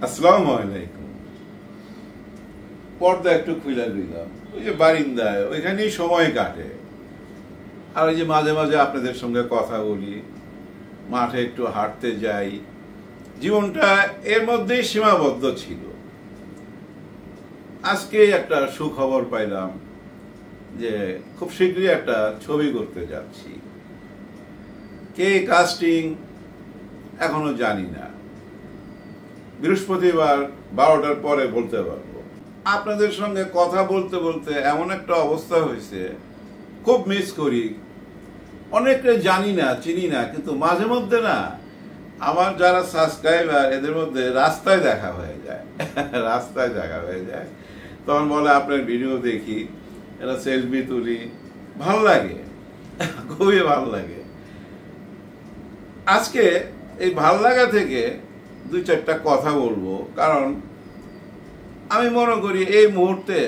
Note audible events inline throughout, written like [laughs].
আসসালামু আলাইকুম। পর্দা একটু খুলে দিলাম। ওই যে বারিন্দায়, ওইখানেই সময় কাটে। আর ওই যে মাঝে মাঝে আপনাদের সঙ্গে কথা বলি, মাঠে একটু হাঁটতে যাই। জীবনটা এর মধ্যেই সীমাবদ্ধ ছিল। আজকে একটা সুখবর পাইলাম যে খুব শীঘ্রই একটা ছবি করতে যাচ্ছি। কে কাস্টিং এখনও জানি না। বৃহস্পতিবার বারোটার পরে বলতে পারব। আপনাদের সঙ্গে কথা বলতে বলতে এমন একটা অবস্থা হয়েছে, খুব মিস করি। অনেকটা জানি না, চিনি না, কিন্তু মাঝে মধ্যে না, আমার যারা সাবস্ক্রাইবার, এদের মধ্যে রাস্তায় দেখা হয়ে যায়। [laughs] রাস্তায় দেখা হয়ে যায়। তখন বলে, আপনার ভিডিও দেখি এটা সেলফি তুলি। ভালো লাগে, খুবই ভালো লাগে। আজকে এই ভালো লাগা থেকে দুই চারটা কথা বলব। কারণ আমি মনে করি এই মুহূর্তে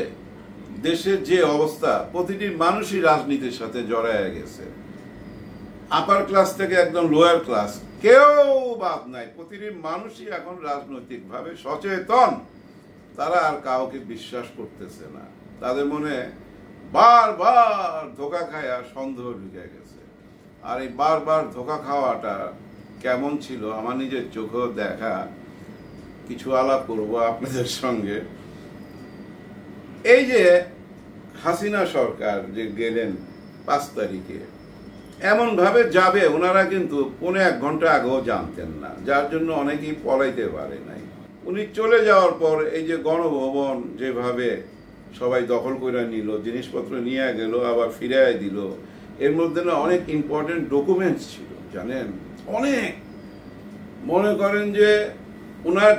দেশের যে অবস্থা, প্রতিটি মানুষই রাজনীতির সাথে জড়ায় গেছে। আপার ক্লাস থেকে একদম লোয়ার ক্লাস কেউ বাদ নাই। প্রতিটি মানুষই এখন রাজনৈতিকভাবে সচেতন। তারা আর কাউকে বিশ্বাস করতেছে না। তাদের মনে বারবার ধোকা খায় সন্দেহ ঢুকে গেছে। আর এই বারবার ধোকা খাওয়াটা কেমন ছিল, আমার নিজের চোখেও দেখা, কিছু আলাপ করব আপনাদের সঙ্গে। এই যে হাসিনা সরকার যে গেলেন পাঁচ তারিখে এমন ভাবে যাবে, ওনারা কিন্তু পৌনে এক ঘণ্টা আগেও জানতেন না, যার জন্য অনেকেই পলাইতে পারে নাই। উনি চলে যাওয়ার পর এই যে গণভবন যেভাবে সবাই দখল করে নিল, জিনিসপত্র নিয়ে গেল, আবার ফিরাই দিল, এর মধ্যে না অনেক ইম্পর্টেন্ট ডকুমেন্টস ছিল, জানেন? অনেক। মনে করেন যে ওনার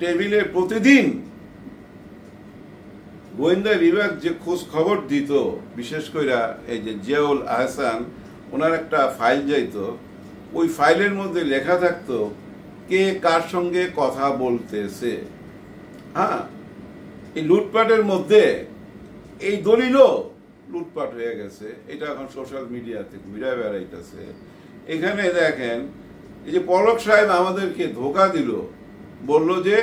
টেবিলে প্রতিদিন গোয়েন্দা বিভাগ যে খোঁজ খবর দিত, বিশেষ করে এই যে জিয়াউল আহসান ওনার একটা ফাইল যাইতো, ওই ফাইলের মধ্যে লেখা থাকতো, কে কার সঙ্গে কথা বলতেছে। হ্যাঁ এই লুটপাটের মধ্যে এই দলিলও লুটপাট হয়ে গেছে। এটা এখন সোশ্যাল মিডিয়াতে ঘুরে বেড়াইতেছে। এখানে দেখেন, এই যে পলক সাহেব আমাদেরকে ধোকা দিল, বলল যে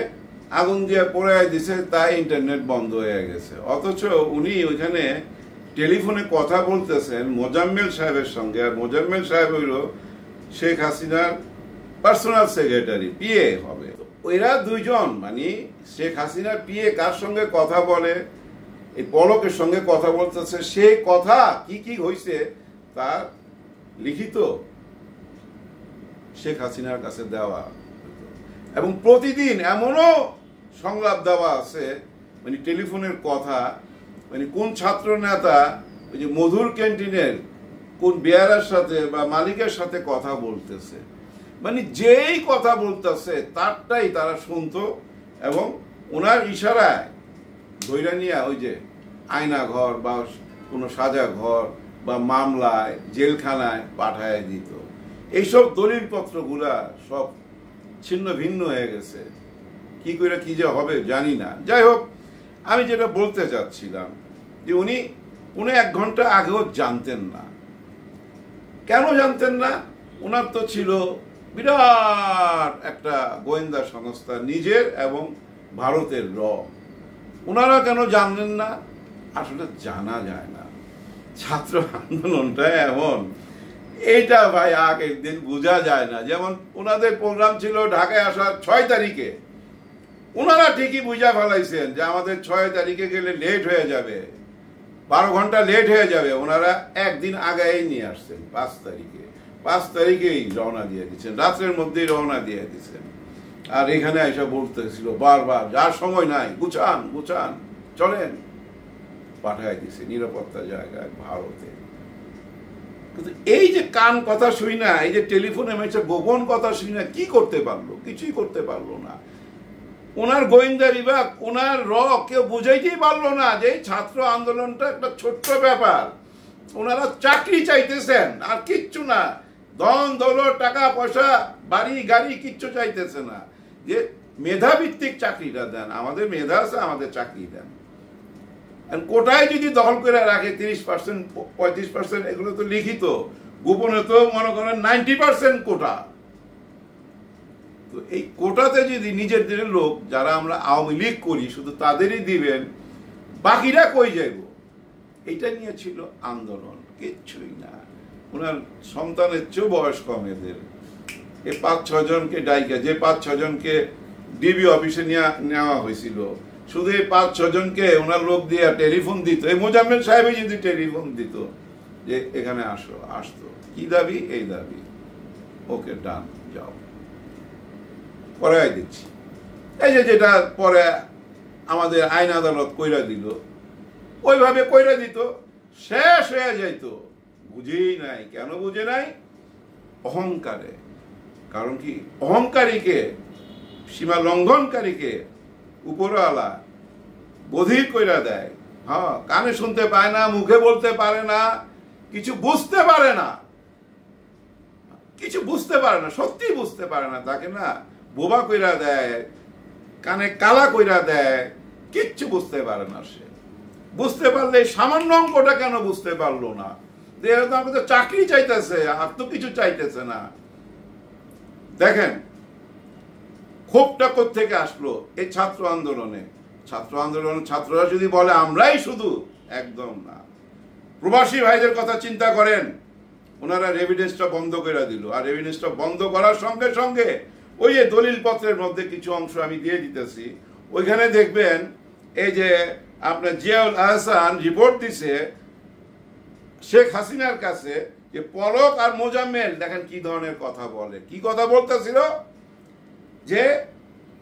আগুন দিয়ে পড়ায় দিছে, তাই ইন্টারনেট বন্ধ হয়ে গেছে। অথচ উনি ওইখানে টেলিফোনে কথা বলতেছেন মোজাম্মেল সাহেবের সঙ্গে, আর মোজাম্মেল সাহেব হইল শেখ হাসিনার পার্সোনাল সেক্রেটারি পিএ হবে। এরা দুইজন মানে শেখ হাসিনার পিএ কার সঙ্গে কথা বলে, এই পলকের সঙ্গে কথা বলতেছে, সে কথা কি কি হয়েছে তার লিখিত। শেখ হাসিনার কাছে দেওয়া এবং প্রতিদিন এমনও সংলাপ দেওয়া আছে মানে টেলিফোনের কথা মানে কোন ছাত্র নেতা ওই যে মধুর ক্যান্টিনের কোন বেয়ারার সাথে বা মালিকের সাথে কথা বলতেছে। মানে যেই কথা বলতেছে, তারটাই তারা শুনত এবং ওনার ইশারায় ধৈরা নিয়ে ওই যে আয়না ঘর বা কোনো সাজা ঘর বা মামলায়, জেলখানায় পাঠায় দিত। এইসব দলিল দলিলপত্রগুলা সব ছিন্ন ভিন্ন হয়ে গেছে। কি করে কি যে হবে জানি না। যাই হোক, আমি যেটা বলতে চাচ্ছিলাম যে উনি উনি এক ঘণ্টা আগেও জানতেন না। কেন জানতেন না? ওনার তো ছিল বিরাট একটা গোয়েন্দা সংস্থা, নিজের এবং ভারতের র। ওনারা কেন জানলেন না? আসলে জানা যায় না। ছাত্র আন্দোলনটা এমন এইটা ভাই আগের দিন বোঝা যায় না। যেমন ওনাদের প্রোগ্রাম ছিল ঢাকায় আসার ছয় তারিখে। ওনারা ঠিকই বুঝা ফেলাইছেন যে আমাদের ছয় তারিখে গেলে লেট হয়ে যাবে। বারো ঘণ্টা লেট হয়ে যাবে। ওনারা একদিন আগাই নিয়ে আসছেন, পাঁচ তারিখে। পাঁচ তারিখেই রওনা দিয়ে দিচ্ছেন। রাত্রের মধ্যেই রওনা দিয়ে দিচ্ছেন। আর এখানে এসে বলতেছিল বারবার যার সময় নাই, গুছান গুছান, চলেন। পাঠাই দিছে নিরাপত্তা জায়গায় ভারতে। কিন্তু এই যে কান কথা শুই না, এই যে টেলিফোনে মেছে গোপন কথা শুই না, কি করতে পারল? কিছুই করতে পারল না। ওনার গোয়েন্দা বিভাগ, ওনার র, কেউ বুঝাইতেই পারল না যে ছাত্র আন্দোলনটা একটা ছোট্ট ব্যাপার। ওনারা চাকরি চাইতেছেন, আর কিচ্ছু না। ধন দৌলত টাকা পয়সা বাড়ি, গাড়ি, কিচ্ছু চাইতেছে না। যে মেধাভিত্তিক চাকরিটা দেন, আমাদের মেধা আছে, আমাদের চাকরি দেন। কোটায় যদি দখল করে রাখে, তিরিশ পার্সেন্ট পঁয়ত্রিশ পার্সেন্ট এগুলো তো লিখিত। গোপনে তো মনে করেন নাইনটি পার্সেন্ট কোটা। তো এই কোটাতে যদি নিজেদের লোক, যারা আমরা আওয়ামী লীগ করি, শুধু তাদেরই দিবেন, বাকিরা কই যাইব? এটা নিয়ে ছিল আন্দোলন, কিচ্ছুই না। ওনার সন্তানের চেয়েও বয়স কম এদের। এ পাঁচ ছজনকে ডাইকা, যে পাঁচ ছজনকে ডিবি অফিসে নেওয়া হয়েছিল। শুধু এই পাঁচ, ছজনকে ওনার লোক দিয়ে টেলিফোন দিত। এই মোজাম্মেল সাহেব যদি টেলিফোন দিত যে এখানে আসো, আসতো। কি দাবি? এই দাবি। ওকে, ডান, যাও। পরে দিচ্ছি। এই যে যেটা পরে আমাদের আইন আদালত কইরা দিল, ওইভাবে কইরা দিত, শেষ হয়ে যাইতো। বুঝেই নাই। কেন বুঝে নাই? অহংকারে। কারণ কি? অহংকারীকে, সীমা লঙ্ঘনকারীকে উপরওয়ালা বধির কইরা দেয় হ্যাঁ কানে শুনতে পায় না, মুখে বলতে পারে না, কিছু বুঝতে পারে না। কিছু বুঝতে পারে না, সত্যি বুঝতে পারে না, তাকে না বোবা কইরা দেয়, কানে কালা কইরা দেয়, কিচ্ছু বুঝতে পারে না সে। বুঝতে পারলে সামান্য অঙ্কটা কেন বুঝতে পারল না? আমাদের চাকরি চাইতেছে, আর তো কিছু চাইতেছে না। দেখেন ক্ষোভটা থেকে আসলো? এই ছাত্র আন্দোলনে। ছাত্র আন্দোলন ছাত্ররা যদি বলে, আমরাই শুধু একদম না। প্রবাসী ভাইদের কথা চিন্তা করেন। ওনারা রেভিডেন্সটা বন্ধ করে দিল। আর রেভিডেন্সটা বন্ধ করার সঙ্গে সঙ্গে ওই যে দলিল পত্রের মধ্যে কিছু অংশ আমি দিয়ে দিতেছি, ওইখানে দেখবেন এই যে আপনার জিয়াউল আহসান রিপোর্ট দিছে শেখ হাসিনার কাছে যে পলক আর মোজাম্মেল, দেখেন কি ধরনের কথা বলে। কি কথা বলতেছিল? যে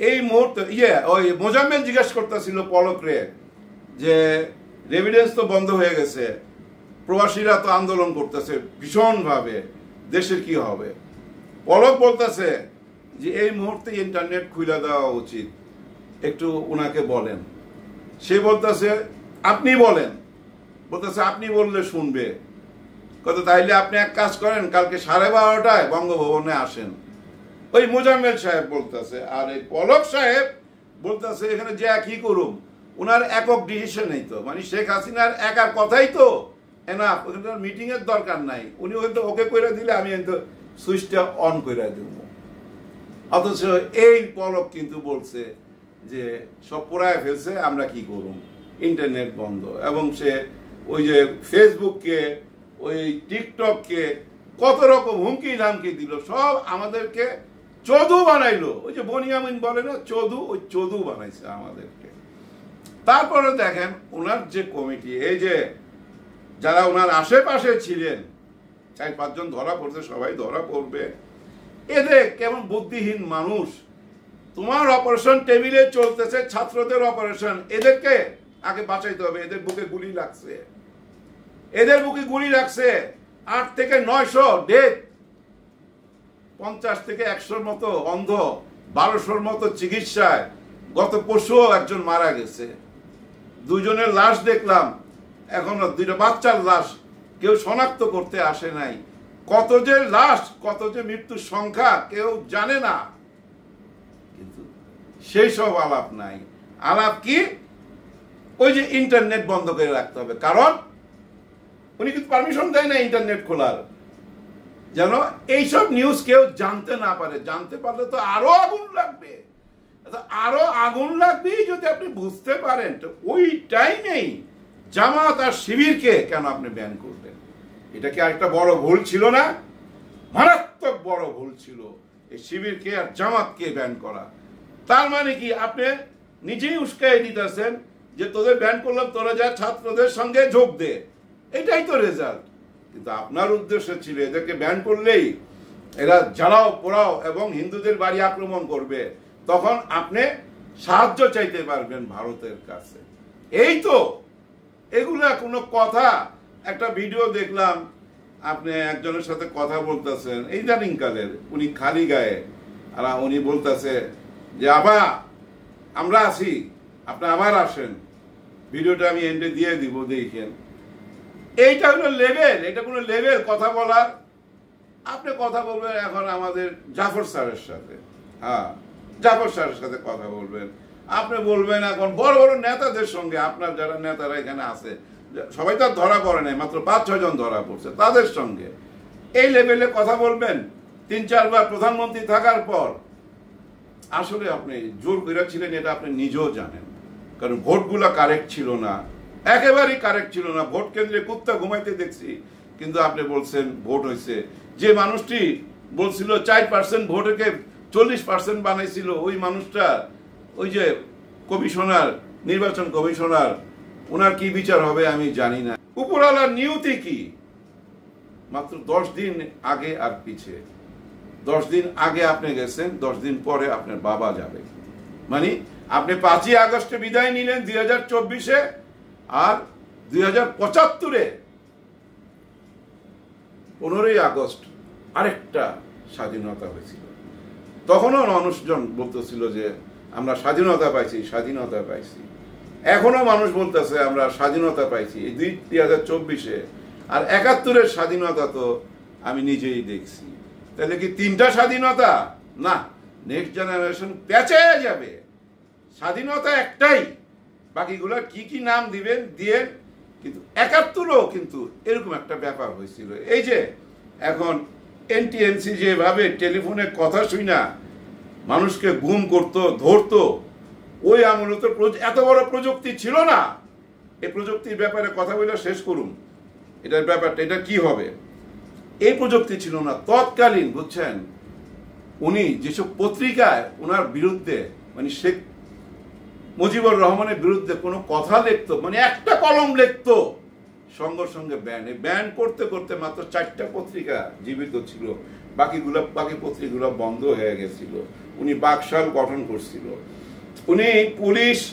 এই মুহূর্তে ইয়ে ওই মোজাম্মেল জিজ্ঞেস করতেছিল পলক রে যে রেভিডেন্স তো বন্ধ হয়ে গেছে, প্রবাসীরা তো আন্দোলন করতেছে ভীষণভাবে, দেশের কি হবে? পলক বলতেছে যে এই মুহূর্তে ইন্টারনেট খুলে দেওয়া উচিত। একটু ওনাকে বলেন। সে বলতেছে, আপনি বলেন। বলতেছে, আপনি বললে শুনবে। কত তাইলে আপনি এক কাজ করেন, কালকে সাড়ে বারোটায় বঙ্গভবনে আসেন। ওই মোজাম্মেল সাহেব বলতেছে, আর এই পলক সাহেব বলতেছে, এখানে যে কি করুম? ওনার একক ডিসিশন নেই তো। মানে শেখ হাসিনার একার কথাই তো এনাফ ওখানে মিটিং এর দরকার নাই। উনি হয়তো ওকে করে দিলে আমি হয়তো সুইচটা অন করে দেব। অথচ এই পলক কিন্তু বলছে যে, সব পোড়ায় ফেলছে, আমরা কি করুম? ইন্টারনেট বন্ধ। এবং সে ওই যে ফেসবুককে ওই টিকটককে কত রকম হুমকি ধামকি দিল। সব আমাদেরকে চদু বানাইলো। ওই যে বনিয়ামিন বলে না চদু ওই চদু বানাইছে আমাদেরকে। তারপরে দেখেন ওনার যে কমিটি, এই যে যারা ওনার আশেপাশে ছিলেন, চার পাঁচজন ধরা পড়ছে, সবাই ধরা পড়বে। এদের কেমন বুদ্ধিহীন মানুষ। তোমার অপারেশন টেবিলে চলতেছে, ছাত্রদের অপারেশন এদেরকে আগে বাঁচাইতে হবে, এদের বুকে গুলি লাগছে। এদের বুকে গুলি লাগছে। আট থেকে নয়শো ডেথ পঞ্চাশ থেকে একশোর মতো অন্ধ, বারোশোর মতো চিকিৎসায় গত পরশুও একজন মারা গেছে। দুজনের লাশ দেখলাম, এখনও দুইটা বাচ্চার লাশ কেউ শনাক্ত করতে আসে নাই। কত যে লাশ, কত যে মৃত্যুর সংখ্যা কেউ জানে না। কিন্তু সেই সব আলাপ নাই। আলাপ কি? ওই যে ইন্টারনেট বন্ধ করে রাখতে হবে। কারণ উনি কিন্তু পারমিশন দেয় না ইন্টারনেট খোলার। যেন এইসব নিউজ কেউ জানতে না পারে। জানতে পারলে তো আরও আগুন লাগবে। আরও আগুন লাগবে যদি আপনি বুঝতে পারেন। তো ওই টাইমেই জামাত আর শিবিরকে কেন আপনি ব্যান করবেন এটা কি আরেকটা বড় ভুল ছিল না? মারাত্মক বড় ভুল ছিল এই শিবিরকে আর জামাতকে ব্যান করা। তার মানে কি, আপনি নিজেই উস্কাই দিতেছেন যে তোদের ব্যান করলাম, তোরা যা ছাত্রদের সঙ্গে যোগ দে। এটাই তো রেজাল্ট কিন্তু আপনার উদ্দেশ্য ছিল এদেরকে ব্যান করলেই এরা জ্বালাও পোড়াও এবং হিন্দুদের বাড়ি আক্রমণ করবে, তখন আপনি সাহায্য চাইতে পারবেন ভারতের কাছে। এই তো, এগুলা কোনো কথা, একটা ভিডিও দেখলাম, আপনি একজনের সাথে কথা বলতেছেন এই জানিং কালের উনি খালি গায়ে, আর উনি বলতেছে যে আবা আমরা আছি, আপনি আবার আসেন ভিডিওটা আমি এন্ডে দিয়ে দিব, দেখেন। এইটা হলো লেভেল এটা কোনো লেভেল কথা বলার। আপনি কথা বলবেন এখন আমাদের জাফর স্যারের সাথে। হ্যাঁ জাফর স্যারের সাথে কথা বলবেন। আপনি বলবেন এখন বড় বড় নেতাদের সঙ্গে, আপনার যারা নেতারা এখানে আছে সবাই তো ধরা পড়ে নাই, মাত্র পাঁচ, ছয় জন ধরা পড়ছে, তাদের সঙ্গে। এই লেভেলে কথা বলবেন, তিন, চারবার প্রধানমন্ত্রী থাকার পর, আসলে আপনি জোর করেছিলেন এটা আপনি নিজেও জানেন। কারণ ভোটগুলো কারেক্ট ছিল না। একেবারেই কারেক্ট ছিল না। ভোট কেন্দ্রে কুত্তা ঘুমাইতে দেখছি। কিন্তু আপনি বলছেন ভোট হয়েছে যে মানুষটি বলছিল চার পার্সেন্ট ভোটকে চল্লিশ পার্সেন্ট বানাইছিল, ওই মানুষটা, ওই যে কমিশনার, নির্বাচন কমিশনার ওনার কি বিচার হবে আমি জানি না। উপরওয়ালার নিয়তি কি? মাত্র দশ দিন আগে আর পিছে। দশ দিন আগে আপনি গেছেন, দশ দিন পরে আপনার বাবা যাবে। মানে আপনি পাঁচই আগস্টে বিদায় নিলেন দুই হাজার চব্বিশে। আর দুই হাজার পঁচাত্তরে, পনেরোই আগস্ট আরেকটা স্বাধীনতা হয়েছিল। তখনও মানুষজন বলতেছিল যে, আমরা স্বাধীনতা পাইছি স্বাধীনতা পাইছি। এখনও মানুষ বলতেছে, আমরা স্বাধীনতা পাইছি। এই দুই দুই হাজার চব্বিশে। আর একাত্তরের স্বাধীনতা তো আমি নিজেই দেখছি। তাহলে কি তিনটা স্বাধীনতা? না নেক্সট জেনারেশন পেঁচে যাবে। স্বাধীনতা একটাই। বাকিগুলো কি কি নাম দিবেন, দিয়ে কিন্তু একাত্তরও কিন্তু এরকম একটা ব্যাপার হয়েছিল। এই যে এখন এনটিএনসি যেভাবে টেলিফোনে কথা শুই না, মানুষকে গুম করত, ধরতো, ওই আমলে তো এত বড় প্রযুক্তি ছিল না। এই প্রযুক্তির ব্যাপারে কথা বলে শেষ করুন। এটার ব্যাপারটা, এটা কি হবে? এই প্রযুক্তি ছিল না। তৎকালীন, বুঝছেন, উনি যেসব পত্রিকায় ওনার বিরুদ্ধে মানে শেখ মুজিবুর রহমানের বিরুদ্ধে কোনো কথা লিখতো মানে একটা কলম লিখতো। সঙ্গে সঙ্গে ব্যান, এই ব্যান করতে করতে মাত্র চারটা পত্রিকা জীবিত ছিল। বাকিগুলো, বাকি পত্রিকাগুলো বন্ধ হয়ে গেছিল। উনি বাকশাল গঠন করছিল। উনি পুলিশ,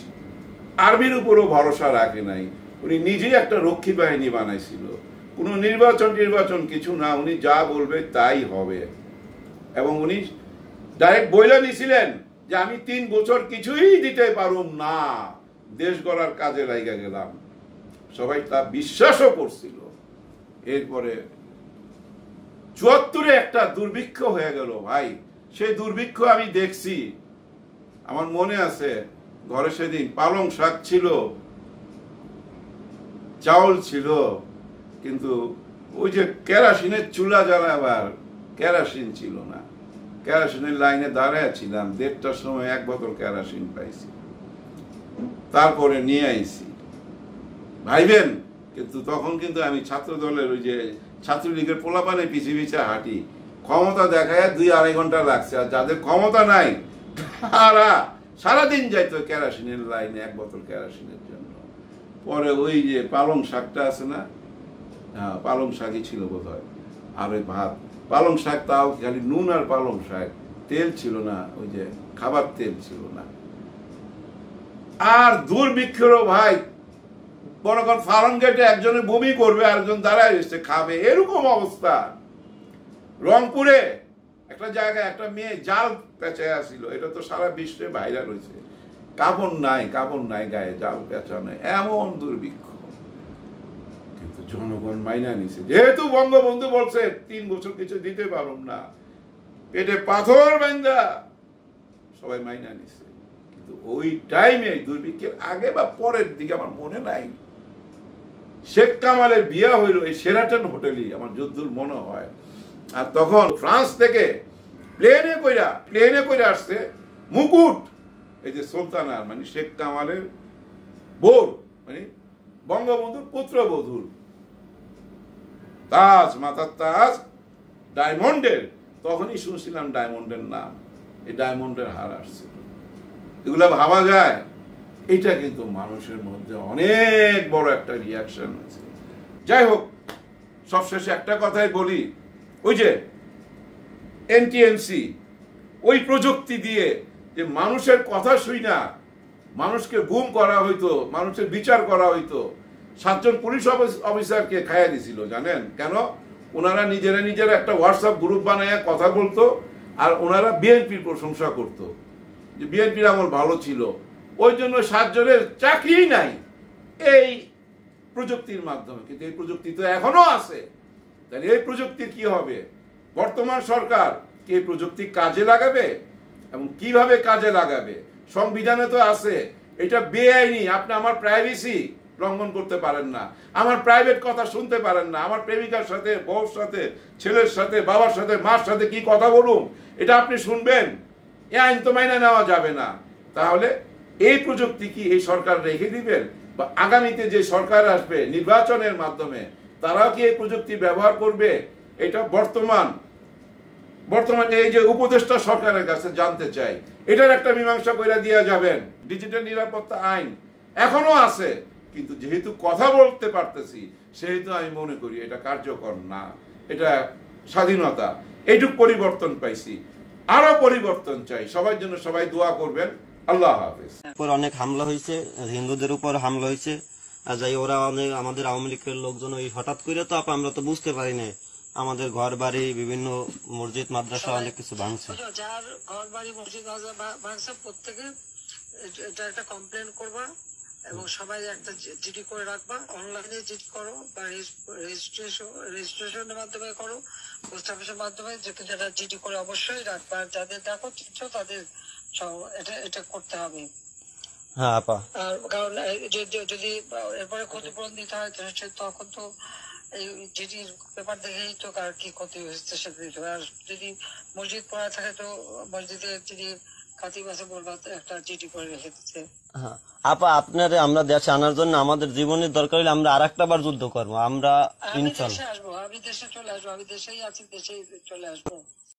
আর্মির উপরও ভরসা রাখে নাই। উনি নিজেই একটা রক্ষী বাহিনী বানাইছিল। কোনো নির্বাচন নির্বাচন কিছু না, উনি যা বলবে তাই হবে। এবং উনি ডাইরেক্ট বইলা নিছিলেন। যে আমি তিন বছর কিছুই দিতে পারুম না। দেশ গড়ার কাজে লাইগা গেলাম। সবাই তা বিশ্বাসও করছিল। এরপরে চুয়াত্তরে একটা দুর্ভিক্ষ হয়ে গেল, ভাই। সেই দুর্ভিক্ষ আমি দেখছি। আমার মনে আছে, ঘরে সেদিন পালং শাক ছিল, চাউল ছিল, কিন্তু ওই যে কেরাসিনের চুলা জ্বালাবার কেরাসিন ছিল না। কেরাসিনের লাইনে দাঁড়ায় ছিলাম, দেড়টার সময় এক বোতল কেরাসিন পাইছি। তারপরে নিয়ে আইছি। ভাইবেন, কিন্তু তখন কিন্তু আমি ছাত্র দলের ওই যে ছাত্রলীগের পোলাপানে পিছিয়ে পিছিয়ে হাঁটি। ক্ষমতা দেখায় দুই আড়াই ঘণ্টা লাগছে, আর যাদের ক্ষমতা নাই, তারা সারাদিন যাইতো কেরাসিনের লাইনে এক বোতল কেরাসিনের জন্য। পরে ওই যে পালং শাকটা আছে না? হ্যাঁ পালং শাকই ছিল বোধ হয় আর ওই ভাত। পালং শাক তাও খালি নুন আর পালং শাক। তেল ছিল না, ওই যে খাবার তেল ছিল না। আর দুর্ভিক্ষেরও ভাই। মনে কর ফার্ম গেটে একজনে বমি করবে, আরেকজন দাঁড়ায় এসে খাবে। এরকম অবস্থা। রংপুরে একটা জায়গায় একটা মেয়ে জাল পেঁচায় আসছিল এটা তো সারা বিশ্বে ভাইরাল হয়েছে। কাপড় নাই কাপড় নাই, গায়ে জাল পেঁচা নাই এমন দুর্ভিক্ষ। জনগণ মাইনা নিছে। যেহেতু বঙ্গবন্ধু বলছে, তিন বছর কিছু দিতে পারুম না। পেটে পাথর বান্ধা সবাই মাইনা নিছে। কিন্তু ওই টাইমে দুর্ভিক্ষের আগে বা পরের দিকে আমার মনে নাই। শেখ কামালের বিয়া হইল এই সেরাটন হোটেলই আমার যদ্দুর মনে হয়। আর তখন ফ্রান্স থেকে প্লেনে কইরা প্লেনে কইরা আসছে মুকুট। এই যে সুলতানার মানে শেখ কামালের বোর মানে বঙ্গবন্ধুর পুত্রবধূর। তাজ মাথার তাজ, ডায়মন্ডের। তখনই শুনছিলাম ডায়মন্ডের নাম। এই ডায়মন্ডের হার আসছিল এগুলা ভাবা যায়। এটা কিন্তু মানুষের মধ্যে অনেক বড় একটা রিয়াকশন আছে। যাই হোক, সবশেষে একটা কথাই বলি। ওই যে এনটিএনসি ওই প্রযুক্তি দিয়ে যে মানুষের কথা শুই না, মানুষকে গুম করা হইতো, মানুষের বিচার করা হইতো সাতজন পুলিশ অফিস- অফিসারকে খাইয়া দিছিল, জানেন? কেন? ওনারা নিজেরা নিজেরা একটা হোয়াটসঅ্যাপ গ্রুপ বানায় কথা বলতো, আর ওনারা বিএনপির প্রশংসা করতো। যে বিএনপির আমল ভালো ছিল। ওই জন্য সাতজনের চাকরিই নাই এই প্রযুক্তির মাধ্যমে। কিন্তু এই প্রযুক্তি তো এখনও আছে। তাহলে এই প্রযুক্তির কি হবে? বর্তমান সরকার কি এই প্রযুক্তি কাজে লাগাবে? এবং কীভাবে কাজে লাগাবে? সংবিধানে তো আছে। এটা বেআইনি। আপনি আমার প্রাইভেসি লঙ্ঘন করতে পারেন না। আমার প্রাইভেট কথা শুনতে পারেন না। আমার প্রেমিকার সাথে, বউর সাথে, ছেলের সাথে, বাবার সাথে, মার সাথে কি কথা বলুন এটা আপনি শুনবেন। এ আইন তো মাইনে নেওয়া যাবে না। তাহলে এই প্রযুক্তি কি এই সরকার রেখে দিবেন? বা আগামীতে যে সরকার আসবে নির্বাচনের মাধ্যমে, তারাও কি এই প্রযুক্তি ব্যবহার করবে? এটা বর্তমান, বর্তমানে এই যে উপদেষ্টা সরকারের কাছে জানতে চাই। এটার একটা মীমাংসা করে দেওয়া যাবেন। ডিজিটাল নিরাপত্তা আইন এখনও আছে। কিন্তু যেহেতু কথা বলতে পারতেছি সেহেতু আমি মনে করি এটা কার্যকর না। এটা স্বাধীনতা। এইটুক পরিবর্তন পাইছি। আরও পরিবর্তন চাই। সবার জন্য সবাই দোয়া করবেন। আল্লাহ হাফেজ। অনেক হামলা হয়েছে হিন্দুদের উপর হামলা হয়েছে। যাই ওরা অনেক আমাদের আওয়ামী লীগের লোকজন ওই হঠাৎ করে তো আপা আমরা তো বুঝতে পারি না আমাদের ঘর বাড়ি বিভিন্ন মসজিদ মাদ্রাসা অনেক কিছু ভাঙছে। যার ঘর বাড়ি মসজিদ মাদ্রাসা ভাঙছে প্রত্যেকে এটা একটা কমপ্লেন করবা। এবং সবাই একটা জিডি করে রাখবা। অনলাইনে জিডি করো বা রেজিস্ট্রেশন রেজিস্ট্রেশনের মাধ্যমে করো পোস্ট অফিসের মাধ্যমে যে যেটা জিডি করে অবশ্যই রাখবা। যাদের দেখো চিত্র তাদের এটা এটা করতে হবে। হ্যাঁ আপা। আর কারণ যদি এরপরে ক্ষতিপূরণ দিতে হয় সে তখন তো এই জিডির পেপার দেখেই তো কার কি ক্ষতি হয়েছে সেটা দিতে হবে। আর যদি মসজিদ পড়া থাকে তো মসজিদে যদি কাতি মাসে বলবা একটা জিডি করে রেখে দিচ্ছে। হ্যাঁ। আপা আপনার আমরা দেশে আনার জন্য আমাদের জীবনের দরকার হলে আমরা আরেকটা বার যুদ্ধ করব। আমরা আমি দেশে আসব আমি দেশে চলে আসব আমি দেশেই আছি দেশেই চলে আসব।